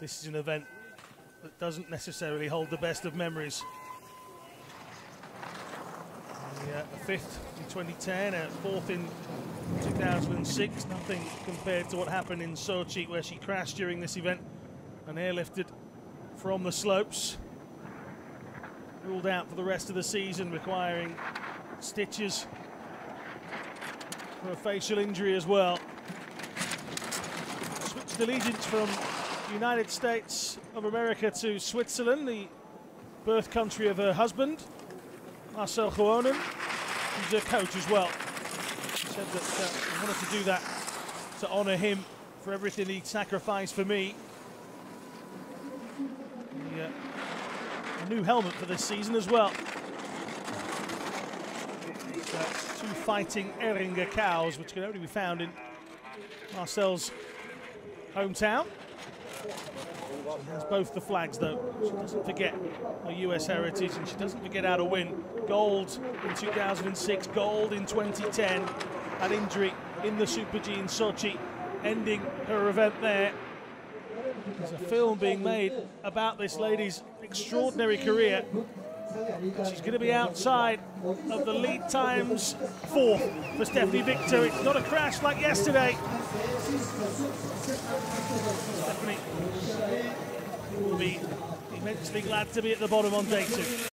this is an event that doesn't necessarily hold the best of memories. Yeah, uh, a fifth in 2010, a uh, fourth in 2006. Nothing compared to what happened in Sochi, where she crashed during this event and airlifted from the slopes. Ruled out for the rest of the season, requiring stitches for a facial injury as well. Switched allegiance from the United States of America to Switzerland, the birth country of her husband, Marcel Gewoon, who's her coach as well. He said that uh, he wanted to do that to honour him for everything he sacrificed for me. The, uh, a new helmet for this season as well. Uh, two fighting Eringer cows, which can only be found in Marcel's hometown. She has both the flags, though. She doesn't forget her US heritage, and she doesn't forget how to win. Gold in 2006, gold in 2010. That injury in the Super G in Sochi, ending her event there. There's a film being made about this lady's extraordinary career. She's going to be outside of the lead times fourth for Stephani Victor. It's not a crash like yesterday. Stephanie will be immensely glad to be at the bottom on day two.